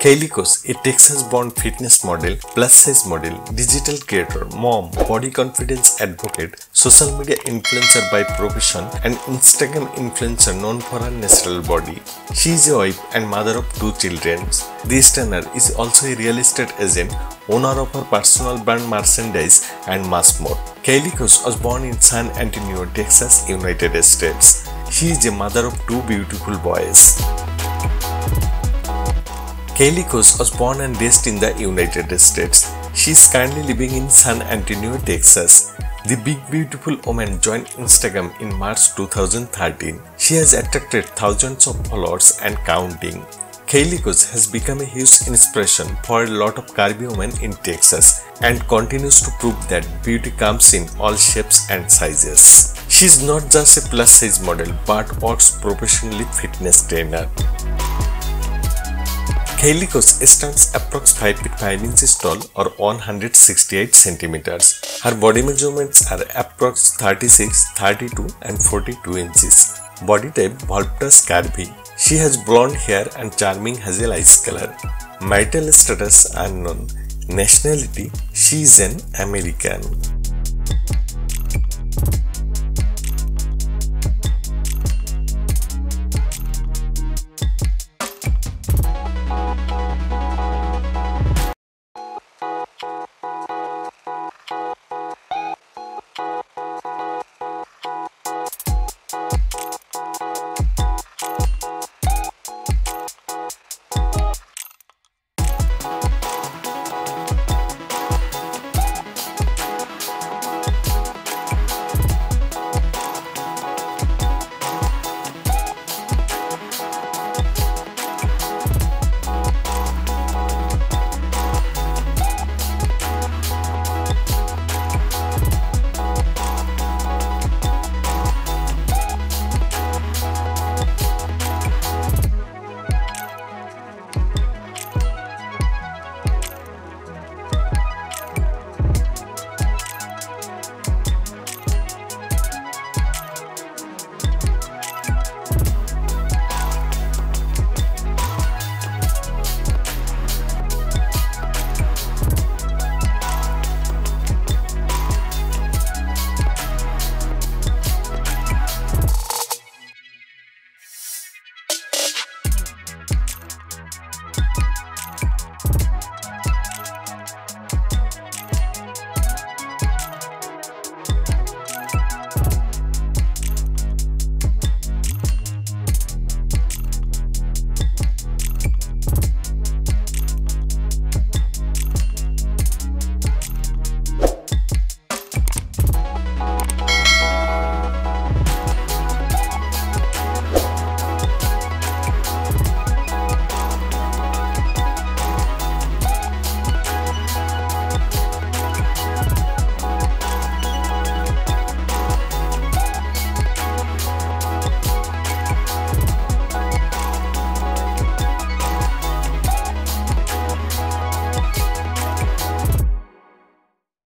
Cayleigh Coss, a Texas-born fitness model, plus-size model, digital creator, mom, body confidence advocate, social media influencer by profession, and Instagram influencer known for her natural body. She is a wife and mother of two children. This trainer is also a real estate agent, owner of her personal brand merchandise, and much more. Coss was born in San Antonio, Texas, United States. She is a mother of two beautiful boys. Cayleigh Coss was born and raised in the United States. She is currently living in San Antonio, Texas. The big beautiful woman joined Instagram in March 2013. She has attracted thousands of followers and counting. Cayleigh Coss has become a huge inspiration for a lot of curvy women in Texas and continues to prove that beauty comes in all shapes and sizes. She is not just a plus size model but works professionally fitness trainer. Cayleigh Coss stands approx 5 feet 5 inches tall or 168 centimeters. Her body measurements are approx 36, 32 and 42 inches. Body type voluptuous curvy. She has blonde hair and charming hazel eyes color. Marital status unknown. Nationality she is an American.